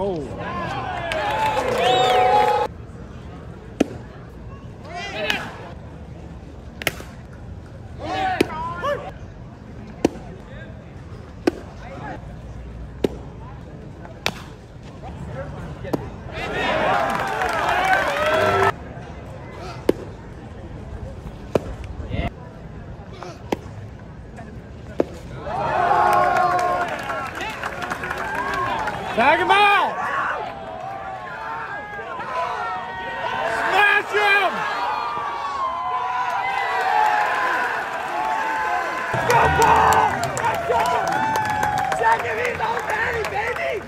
Oh. Tag him out! Go, Paul! Go, Go! Second, he's baby!